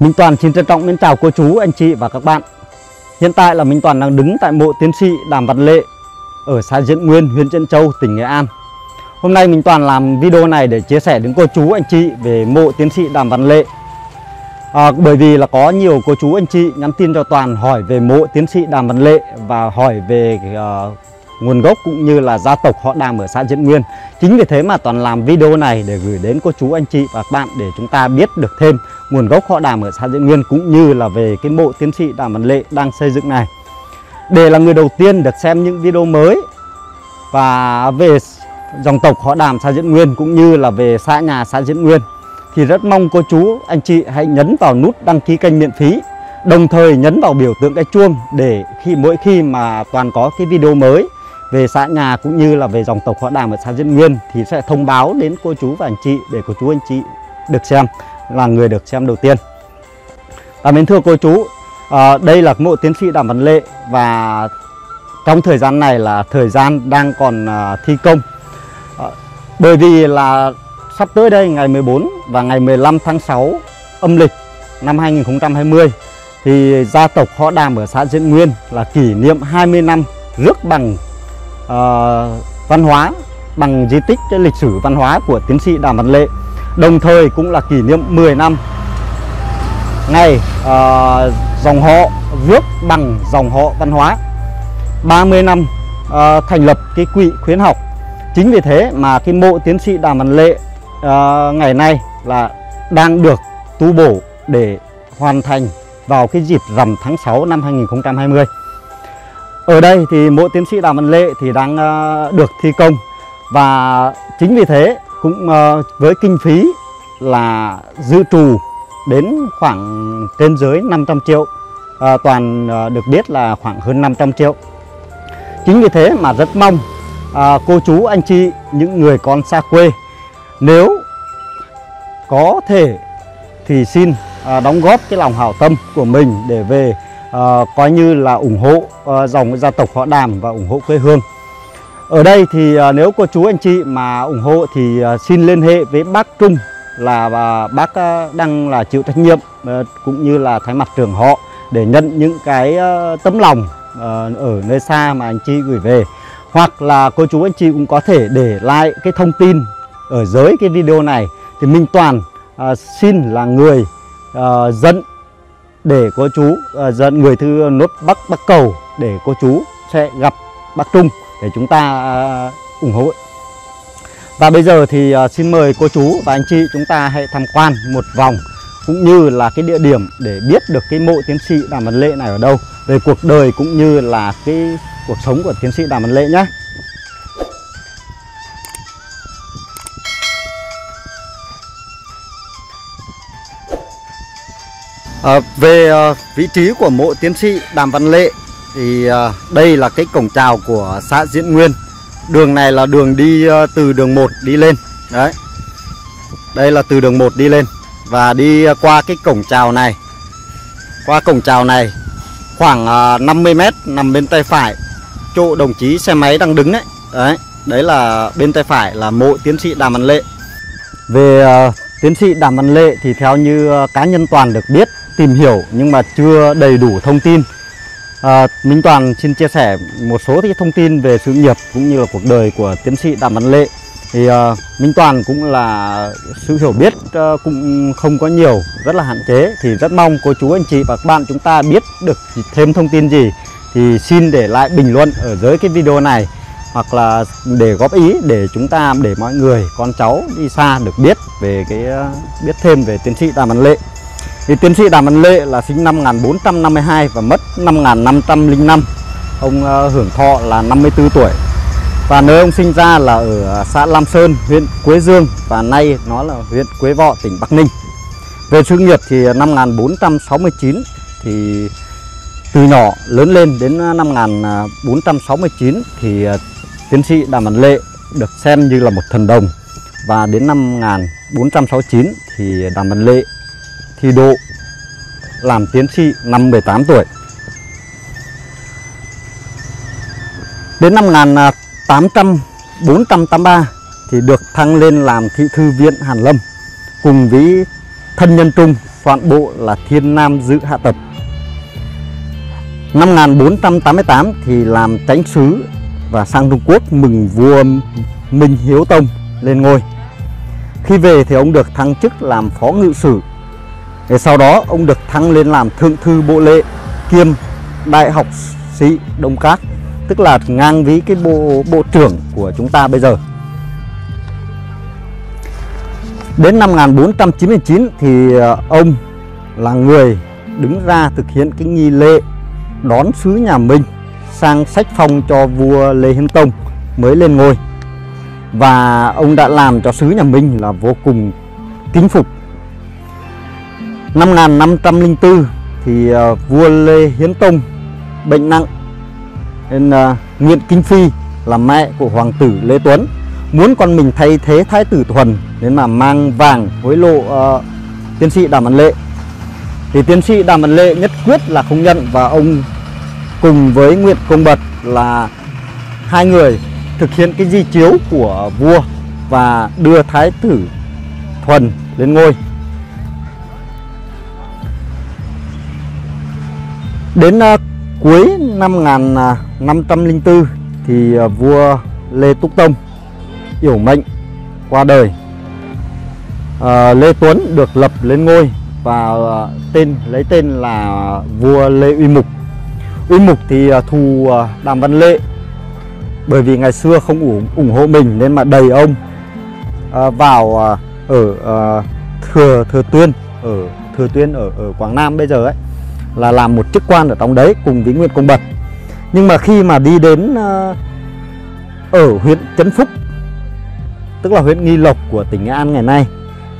Minh Toàn xin trân trọng mến chào cô chú, anh chị và các bạn. Hiện tại là Minh Toàn đang đứng tại mộ tiến sĩ Đàm Văn Lệ ở xã Diễn Nguyên, huyện Trân Châu, tỉnh Nghệ An. Hôm nay Minh Toàn làm video này để chia sẻ đến cô chú, anh chị về mộ tiến sĩ Đàm Văn Lệ. À, bởi vì là có nhiều cô chú, anh chị nhắn tin cho Toàn hỏi về mộ tiến sĩ Đàm Văn Lệ và hỏi về uh, nguồn gốc cũng như là gia tộc họ Đàm ở xã Diễn Nguyên. Chính vì thế mà Toàn làm video này để gửi đến cô chú, anh chị và các bạn để chúng ta biết được thêm nguồn gốc họ Đàm ở xã Diễn Nguyên cũng như là về cái mộ tiến sĩ Đàm Văn Lệ đang xây dựng này. Để là người đầu tiên được xem những video mới và về dòng tộc họ Đàm xã Diễn Nguyên cũng như là về xã nhà xã Diễn Nguyên, thì rất mong cô chú, anh chị hãy nhấn vào nút đăng ký kênh miễn phí, đồng thời nhấn vào biểu tượng cái chuông để khi, mỗi khi mà toàn có cái video mới về xã nhà cũng như là về dòng tộc họ Đàm ở xã Diễn Nguyên thì sẽ thông báo đến cô chú và anh chị để cô chú anh chị được xem là người được xem đầu tiên. Và mến thưa cô chú, à, đây là mộ tiến sĩ Đàm Văn Lệ và trong thời gian này là thời gian đang còn à, thi công. À, bởi vì là sắp tới đây ngày 14 và ngày 15 tháng 6 âm lịch năm 2020 thì gia tộc họ Đàm ở xã Diễn Nguyên là kỷ niệm 20 năm rước bằng uh, văn hóa bằng di tích cái lịch sử văn hóa của tiến sĩ Đàm Văn Lệ. Đồng thời cũng là kỷ niệm 10 năm ngày uh, dòng họ rước bằng dòng họ văn hóa. 30 năm uh, thành lập cái quỹ khuyến học. Chính vì thế mà cái mộ tiến sĩ Đàm Văn Lệ uh, ngày nay là đang được tu bổ để hoàn thành vào cái dịp rằm tháng 6 năm 2020 ở đây thì mộ tiến sĩ Đàm Văn Lệ thì đang ờ, được thi công. Và chính vì thế cũng ờ, với kinh phí là dự trù đến khoảng trên dưới 500 triệu à, toàn được biết là khoảng hơn 500 triệu. Chính vì thế mà rất mong à, cô chú anh chị những người con xa quê nếu có thể thì xin à, đóng góp cái lòng hảo tâm của mình để về uh, coi như là ủng hộ uh, dòng gia tộc họ Đàm và ủng hộ quê hương. Ở đây thì uh, nếu cô chú anh chị mà ủng hộ thì uh, xin liên hệ với bác Trung là uh, bác uh, đang là chịu trách nhiệm uh, cũng như là thay mặt trường họ để nhận những cái uh, tấm lòng uh, ở nơi xa mà anh chị gửi về hoặc là cô chú anh chị cũng có thể để lại cái thông tin ở dưới cái video này thì Minh Toàn uh, xin là người uh, dẫn để cô chú à, dẫn người thư nốt Bắc Bắc Cầu để cô chú sẽ gặp Bác Trung để chúng ta à, ủng hộ. Và bây giờ thì à, xin mời cô chú và anh chị chúng ta hãy tham quan một vòng cũng như là cái địa điểm để biết được cái mộ tiến sĩ Đàm Văn Lệ này ở đâu, về cuộc đời cũng như là cái cuộc sống của tiến sĩ Đàm Văn Lệ nhé. À, về à, vị trí của mộ tiến sĩ Đàm Văn Lệ thì à, đây là cái cổng chào của xã Diễn Nguyên. Đường này là đường đi à, từ đường 1 đi lên. Đấy. Đây là từ đường 1 đi lên và đi qua cái cổng chào này. Qua cổng chào này khoảng à, 50 m nằm bên tay phải chỗ đồng chí xe máy đang đứng đấy. Đấy, đấy là bên tay phải là mộ tiến sĩ Đàm Văn Lệ. Về à, tiến sĩ Đàm Văn Lệ thì theo như cá nhân toàn được biết tìm hiểu nhưng mà chưa đầy đủ thông tin. À, Minh Toàn xin chia sẻ một số cái thông tin về sự nghiệp cũng như là cuộc đời của tiến sĩ Đàm Văn Lệ. Thì à, Minh Toàn cũng là sự hiểu biết à, cũng không có nhiều rất là hạn chế. Thì rất mong cô chú anh chị và các bạn chúng ta biết được thêm thông tin gì thì xin để lại bình luận ở dưới cái video này. Hoặc là để góp ý để chúng ta để mọi người con cháu đi xa được biết về cái à, biết thêm về tiến sĩ Đàm Văn Lệ thì tiến sĩ Đàm Văn Lệ là sinh năm 1452 và mất năm 1505. Ông uh, hưởng thọ là 54 tuổi. Và nơi ông sinh ra là ở ờ, xã Lam Sơn, huyện Quế Dương và nay nó là huyện Quế Võ, tỉnh Bắc Ninh. Về sự nghiệp thì năm 1469 thì từ nhỏ lớn lên đến ờ, năm 1469 thì tiến sĩ Đàm Văn Lệ được xem như là một thần đồng và đến năm 1469 thì Đàm Văn Lệ thi đỗ làm tiến sĩ năm 18 tuổi. Đến năm 1800 483 thì được thăng lên làm thị thư viện Hàn Lâm, cùng với thân nhân Trung soạn bộ là Thiên Nam Dự Hạ Tập. Năm 1488 thì làm tránh sứ và sang Trung Quốc mừng vua Minh Hiếu Tông lên ngôi. Khi về thì ông được thăng chức làm phó ngự sử. Để sau đó ông được thăng lên làm thượng thư bộ lệ kiêm đại học sĩ Đông Cát, tức là ngang với cái bộ bộ trưởng của chúng ta bây giờ. Đến năm 1499 thì ờ, ông là người đứng ra thực hiện cái nghi lễ đón sứ nhà Minh sang sách phong cho vua Lê Hiến Tông mới lên ngôi. Và ông đã làm cho sứ nhà Minh là vô cùng kính phục. Năm 1504 thì ờ, vua Lê Hiến Tông bệnh nặng nên uh, Nguyễn Kinh Phi là mẹ của hoàng tử Lê Tuấn muốn con mình thay thế thái tử Thuần nên mà mang vàng hối lộ uh, tiến sĩ Đàm Văn Lệ thì tiến sĩ Đàm Văn Lệ nhất quyết là không nhận và ông cùng với Nguyễn Công Bật là hai người thực hiện cái di chiếu của vua và đưa thái tử Thuần lên ngôi. Đến uh, cuối năm 1504 à, thì uh, vua Lê Túc Tông yểu mệnh qua đời. Uh, Lê Tuấn được lập lên ngôi và uh, tên lấy tên là vua Lê Uy Mục. Uy Mục thì uh, thù uh, Đàm Văn Lệ bởi vì ngày xưa không ủng, ủng hộ mình nên mà đầy ông uh, vào uh, ở uh, thừa thừa tuyên ở thừa tuyên ở ở Quảng Nam bây giờ ấy là làm một chức quan ở trong đấy cùng với Nguyễn Công Bật nhưng mà khi mà đi đến ờ, ở huyện Trấn Phúc tức là huyện Nghi Lộc của tỉnh Nghệ An ngày nay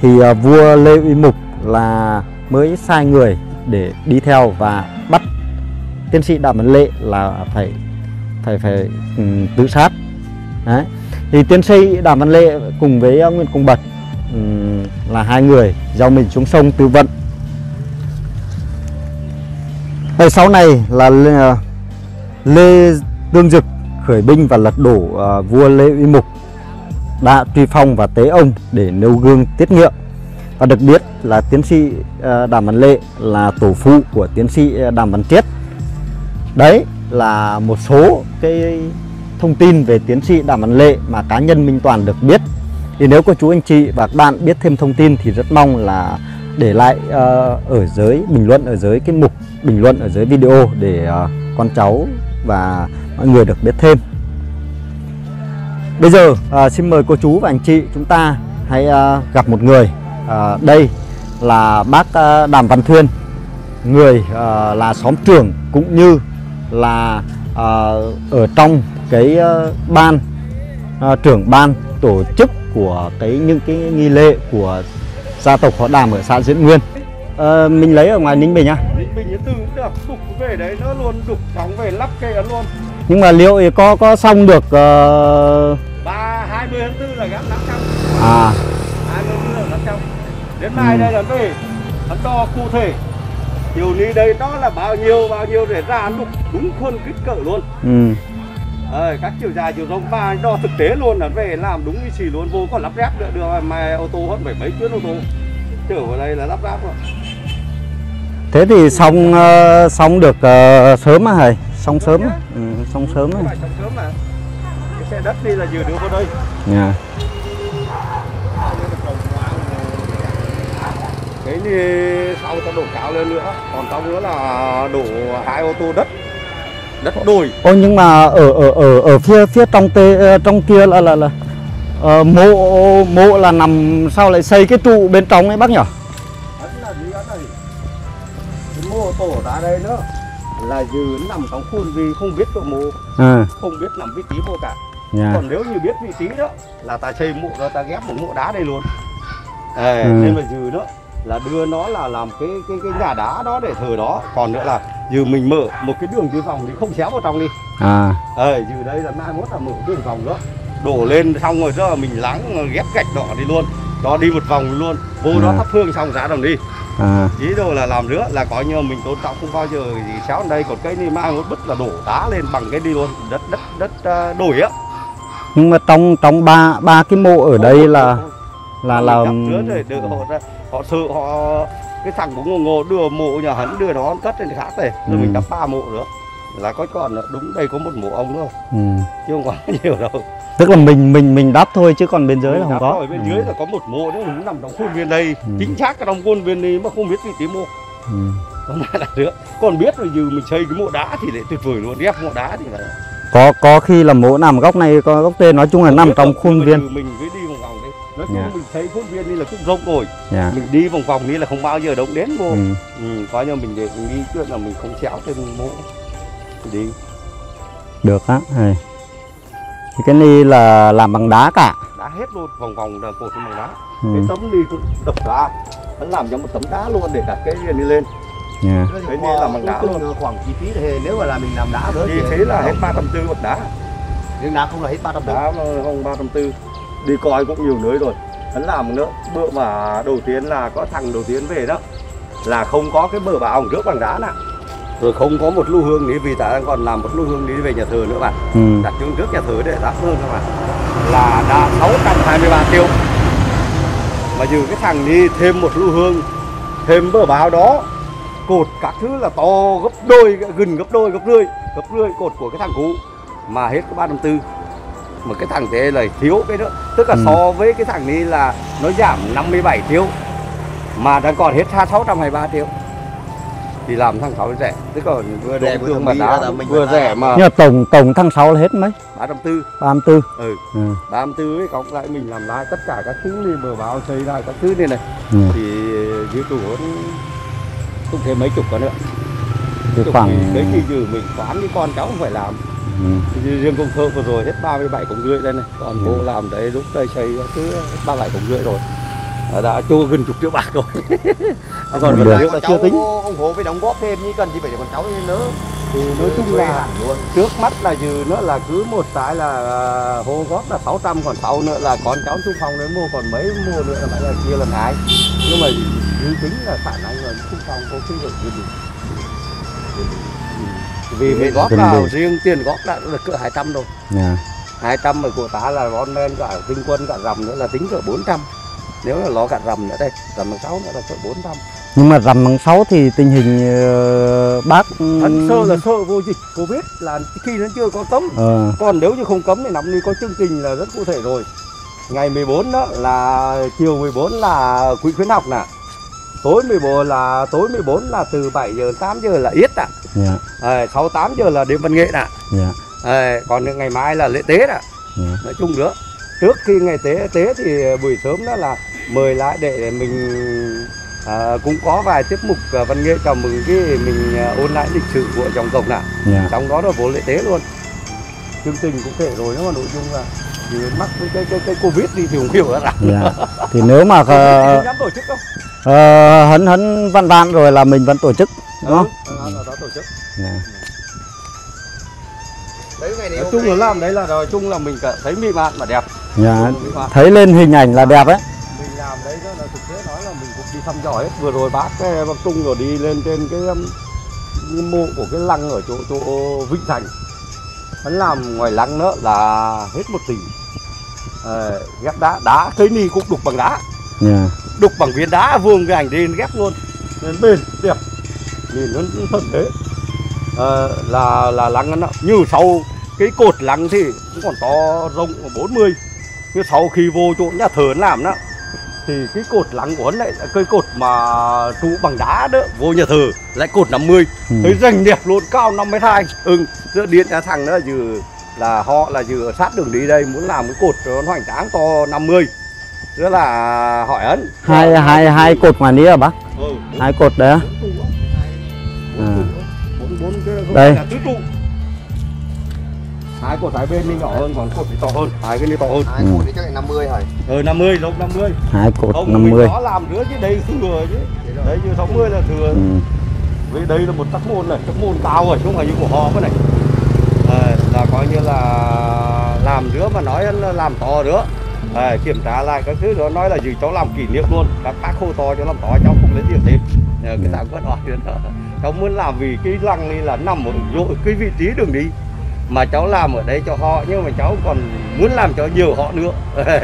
thì ờ, vua Lê Uy Mục là mới sai người để đi theo và bắt tiến sĩ Đạm Văn Lệ là phải phải phải um, tự sát. Đấy. Thì tiến sĩ Đàm Văn Lệ cùng với ờ, Nguyễn Công Bật um, là hai người giao mình xuống sông Tư Vận ngày sau này là Lê, à, Lê Tương Dực khởi binh và lật đổ uh, vua Lê Uy Mục đã truy phong và tế ông để nêu gương tiết nghiệm và được biết là tiến sĩ uh, Đàm Văn Lệ là tổ phụ của tiến sĩ Đàm Văn Triết. Đấy là một số cái thông tin về tiến sĩ Đàm Văn Lệ mà cá nhân Minh Toàn được biết. Thì nếu có chú anh chị và các bạn biết thêm thông tin thì rất mong là để lại uh, ở dưới bình luận ở dưới cái mục bình luận ở dưới video để uh, con cháu và mọi người được biết thêm. Bây giờ uh, xin mời cô chú và anh chị chúng ta hãy uh, gặp một người. Uh, Đây là bác uh, Đàm Văn Thuyên Người uh, là xóm trưởng cũng như là uh, ở trong cái uh, ban uh, trưởng ban tổ chức của cái những cái nghi lễ của gia tộc họ Đàm ở xã Diễn Nguyên. À, mình lấy ở ngoài Ninh Bình á. Ninh Bình từ cũng được, đục về đấy nó luôn đục chóng về lắp cây ấn luôn. Nhưng mà liệu thì có có xong được uh... ba hai mươi tháng tư là gắn năm trăm. À. hai mươi tháng tư là năm trăm. Đến mai Ừ. đây là về hắn đo cụ thể. Chiều ni đây đó là bao nhiêu bao nhiêu để ra đục đúng khuôn kích cỡ luôn. Ừ. Ờ, các chiều dài chiều rộng ba đo thực tế luôn là về làm đúng như xì luôn vô còn lắp ráp nữa được mà ô tô hơn bảy mấy chuyến ô tô. Chở vào đây là lắp ráp rồi. Thế thì xong uh, xong được uh, sớm á thầy, xong sớm. Ừ, xong sớm phải xong sớm mà. Cái xe đất đi là vừa đưa vào đây. Dạ. cái thì sau ta đổ cao lên nữa. Còn trong nữa là đổ hai ô tô đất đất đồi Ô nhưng mà ở ở ở ở phía phía trong tê ờ, trong kia là là là ờ, mộ mộ là nằm sao lại xây cái trụ bên trong ấy bác nhỉ? mô tổ ra đây nữa là dự nằm trong khuôn vì không biết chỗ mộ À, không biết nằm vị trí mộ cả dạ. còn nếu như biết vị trí đó là ta xây mộ đó ta ghép một mộ đá đây luôn à, Ừ. nên mà dừ đó là đưa nó là làm cái cái cái nhà đá đó để thờ đó. Còn nữa là dừ mình mở một cái đường dưới vòng thì không xéo vào trong đi. À, ờ dừ đây là mai mốt là mở đường vòng đó. Đổ lên xong rồi đó mình lắng ghép gạch đỏ đi luôn. Đó đi một vòng luôn. Vô đó À. thắp hương xong giá đồng đi. À, ý đồ là làm nữa là coi như mình tôn trọng không bao giờ gì xéo ở đây. Còn cái này mai mốt bứt là đổ đá lên bằng cái đi luôn. Đất đất đất uh, đồi á. Nhưng mà trong trong ba ba cái mộ ở đây là là là là được họ ra họ sợ họ cái thằng bún ngô đưa mộ nhà hắn đưa nó cất lên khác này rồi Ừ. mình đắp ba mộ nữa. Là có còn đúng đây có một mộ ông nữa ừ. chứ không có nhiều đâu. Tức là mình mình mình đắp thôi chứ còn bên dưới là Mình không đắp có. rồi, bên ừ. dưới là có một mộ nữa nó nằm trong khuôn viên đây. Ừ. chính xác cái trong khuôn viên này mà không biết vị trí mộ. Ừ. còn lại là nữa còn biết rồi dù mình xây cái mộ đá thì lại tuyệt vời luôn. Ghép mộ đá thì là có có khi là mộ nằm góc này có góc tên nói chung là nằm trong khuôn viên. mình cứ đi nói chung Dạ. mình thấy khuôn viên đi là cũng rộng rồi dạ mình đi vòng vòng đi là không bao giờ động đến vô ừ. ừ. coi như mình để mình nghĩ chuyện là mình không chéo mộ thì đi được á Đây. thì cái này là làm bằng đá cả đá hết luôn vòng vòng là cột bằng đá ừ. cái tấm đi cũng đập ra hắn làm cho một tấm đá luôn để đặt cái đi lên dạ. Thế nên là bằng đá cùng khoảng chi phí thì nếu mà là mình làm đá nữa thì thế là hết ba trăm tư một đá riêng đá không là hết ba trăm đá không ba trăm tư đi coi cũng nhiều nơi rồi. Hắn làm nữa. Bữa mà đầu tiên là có thằng đầu tiên về đó. Là không có cái bờ bảo rước bằng đá nào rồi không có một lưu hương nữa vì ta đang còn làm một lưu hương đi về nhà thờ nữa bạn. Ừ. đặt xuống trước nhà thờ để đáp hương các bạn. Là đã 623 triệu mà dù cái thằng đi thêm một lưu hương thêm bờ báo đó cột các thứ là to gấp đôi gần gấp đôi gấp rưỡi gấp rưỡi cột của cái thằng cũ. Mà hết có ba trăm tư mà cái thằng thế là thiếu cái nữa. Tức là Ừ. so với cái thằng này là nó giảm 57 triệu mà đang còn hết ha 623 triệu thì làm thằng sáu rẻ. Tức là vừa Rẻ đẹp vừa mà đá vừa rẻ mà. Nhưng mà tổng tổng tháng 6 là hết mấy? 340 34 ừ. Ừ. 34 ấy cộng lại mình làm lại tất cả các thứ này bờ báo xây lại các thứ này này. Ừ. thì dưới tủ cũng thêm mấy chục cả nữa. Thì khoảng đấy thì trừ mình toán với con cháu cũng phải làm ừ. Riêng công thơ vừa rồi hết 37 cộng rưỡi đây này. Còn Ừ. làm đấy lúc đây xây hết 37 cộng rưỡi rồi. Ờ, đã cho gần chục triệu bạc rồi. À, còn liệu con là chưa tính. ủng hộ với đóng góp thêm như cần gì phải để con cháu như nữa. Thì nói chung là luôn. trước mắt là dừ nữa là cứ một cái là à, hô góp là 600 còn sau nữa là con cháu trung phong đấy mua còn mấy mua nữa là phải là chia lần hai. Nhưng mà dư tính là khả năng là trung phong có khi được được vì mình góp vào riêng tiền góp đã là cỡ 200 rồi. Dạ. 200 mà của ta là bon men cả tinh quân cả rầm nữa là tính cỡ 400 nếu là lo cả rầm nữa đây rầm bằng 6 nữa là cỡ 400 nhưng mà rằm tháng 6 thì tình hình ờ, bác Hắn sơ là sơ vô dịch Covid là khi nó chưa có cấm. Ờ, còn nếu như không cấm thì năm nay có chương trình là rất cụ thể rồi. Ngày 14 đó là chiều 14 là quỹ khuyến học nè tối 14 là tối 14 là từ 7 giờ đến 8 giờ là yết ạ dạ. à, sau 8 giờ là đêm văn nghệ nè dạ. à, còn ngày mai là lễ tế nè dạ. nói chung nữa trước khi ngày tế tế thì buổi sớm đó là mời lại để mình à, cũng có vài tiết mục à, văn nghệ chào mừng cái mình à, ôn lại lịch sử của dòng tộc nè dạ. trong đó là vốn lễ tế luôn chương trình cũng thể rồi nhưng mà nội dung là thì mắc với cái cái cái covid đi thì không hiểu ra dạ. thì nếu mà ờ, dám tổ chức đâu ờ, hấn hấn văn văn rồi là mình vẫn tổ chức đúng không? Ừ, là đó tổ chức. Dạ. đấy ngày nói chung là làm đấy là nói chung là mình thấy mỹ mãn mà đẹp. Dạ. Thấy lên hình ảnh là đẹp ấy. Mình làm đấy đó là thực tế nói là mình cũng đi thăm dò hết. Vừa rồi bác cái bác Trung rồi đi lên trên cái, um, cái mộ của cái lăng ở chỗ chỗ Vĩnh Thành. Hắn làm ngoài lăng đó là hết một tỷ. Ờ, ghép đá đá cây ni cũng đục bằng đá. Dạ. Đục bằng viên đá vuông cái ảnh đến ghép luôn. Nên bền đẹp. Nhìn nó thật thế. Ờ, là là lăng nó như sau cái cột lăng thì cũng còn to rộng 40 nhưng sau khi vô chỗ nhà thờ làm đó thì cái cột lăng của hắn lại là cây cột mà trụ bằng đá đó vô nhà thờ lại cột 50 Ừ. thấy rành đẹp luôn cao 5 mét hai. Ừ giữa điện nhà thằng đó dừ là họ là dừ sát đường đi đây muốn làm cái cột nó hoành tráng to 50 rất là hỏi ấn. Hai hai hai cột ngoài ní à bác? Ừ, hai cột đấy á. À. Đây. hai cột hai bên đi nhỏ hơn còn cột thì to hơn. Hai cái này to hơn. Hai Ừ. cột thì chắc là 50 rồi. Ờ 50 rộng 50 hai cột không 50 mình nó làm nữa chứ đây thừa chứ. Đấy như 60 là thừa. Ừ. với đây là một tắc môn này tắc môn cao rồi chứ không phải như của họ cái này. À, là coi như là làm nữa mà nói là làm to nữa à, kiểm tra lại các thứ đó nói là gì cháu làm kỷ niệm luôn. Các bác khô to cháu làm to cháu không lấy tiền thêm. À, cái Ừ. vẫn hỏi nữa cháu muốn làm vì cái lăng này là nằm ở chỗ cái vị trí đường đi. Mà cháu làm ở đây cho họ nhưng mà cháu còn muốn làm cho nhiều họ nữa. Dạ.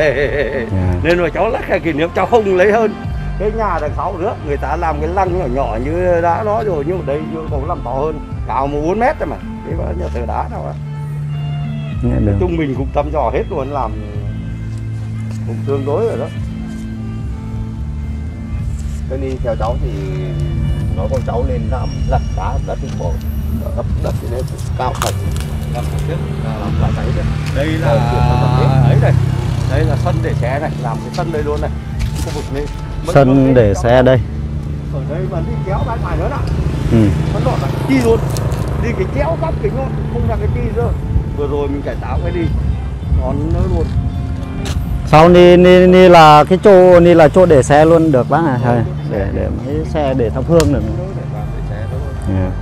nên mà cháu là cái kỷ niệm cháu không lấy hơn. Cái nhà đằng sau nữa người ta làm cái lăng nhỏ nhỏ như đá đó rồi nhưng mà đây còn làm to hơn. Cao một bốn mét thôi mà. Cái đó nhà thờ đá nào á. Nghe được. Chung mình cũng thăm dò hết luôn làm cũng tương đối rồi đó. Cái đi theo cháu thì nói con cháu lên làm lật đá đất trên bộ đất đất thì nên cao thật. Làm trước làm lại đấy đây là ấy đây đây là sân để xe này làm cái sân đây luôn này. Khu vực này. Sân luôn để xe đây. Ở đây mà đi kéo bãi ngoài nữa nè ừ. nó đọt là chi luôn. Đi cái kéo cắp cái nó không ra cái chi nữa. Vừa rồi mình cải tạo cái đi. Còn nữa luôn sau ni ni ni là cái chỗ ni là chỗ để xe luôn được bác à Hay, để để mấy xe để thắp hương được. Yeah.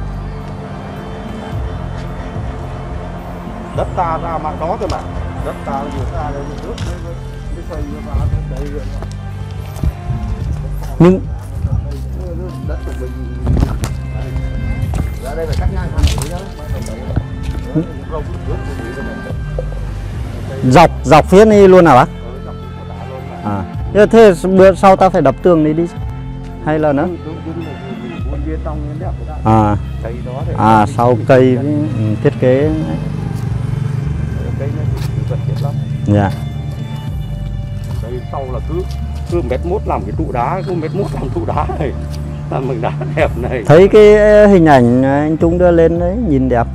đất ta ra mạng đó thôi mà. Đất ta là người ta đây nước cái xây ra đây rồi nhưng đất của mình. Ra đây phải cắt ngang của mình rồi dọc dọc phía ni luôn à bác à. Thế, thế bữa sau ta phải đập tường đi đi. Hay là nữa à. Cây à sau cây với, ừ, thiết kế. Cây dạ. Đây sau là cứ cứ mét mốt làm cái trụ đá cứ mét mốt làm trụ đá này. Làm bằng đá đẹp này. Thấy cái ờ, hình ảnh anh Trung đưa lên đấy nhìn đẹp.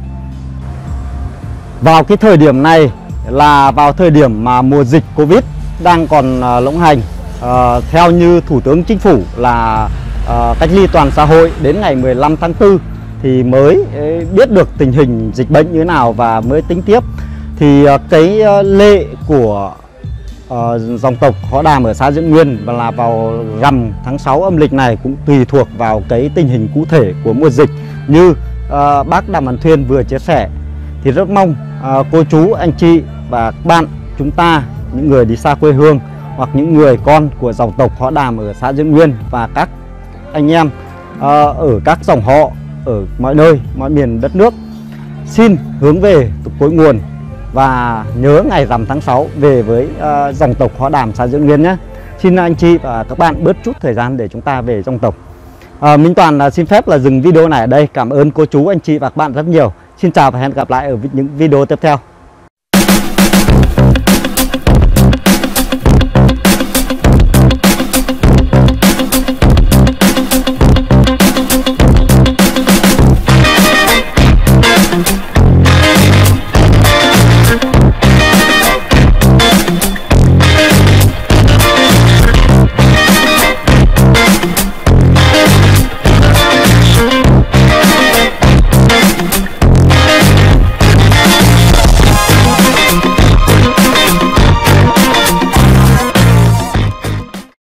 Vào cái thời điểm này là vào thời điểm mà mùa dịch Covid đang còn à, lộng hành. Ờ, theo như Thủ tướng Chính phủ là ờ, cách ly toàn xã hội đến ngày 15 tháng 4 thì mới biết được tình hình dịch bệnh như thế nào và mới tính tiếp. Thì ờ, cái lệ của dòng tộc họ đàm ở xã Diễn Nguyên và là vào rằm tháng 6 âm lịch này cũng tùy thuộc vào cái tình hình cụ thể của mùa dịch như bác Đàm Văn Thuyên vừa chia sẻ. Thì rất mong cô chú, anh chị và bạn, chúng ta những người đi xa quê hương hoặc những người con của dòng tộc họ đàm ở xã Diễn Nguyên và các anh em ờ, ở các dòng họ ở mọi nơi mọi miền đất nước xin hướng về tục cội nguồn và nhớ ngày rằm tháng 6 về với ờ, dòng tộc họ đàm xã Diễn Nguyên nhé. Xin anh chị và các bạn bớt chút thời gian để chúng ta về dòng tộc. À, Minh Toàn là xin phép là dừng video này ở đây. Cảm ơn cô chú anh chị và các bạn rất nhiều. Xin chào và hẹn gặp lại ở những video tiếp theo.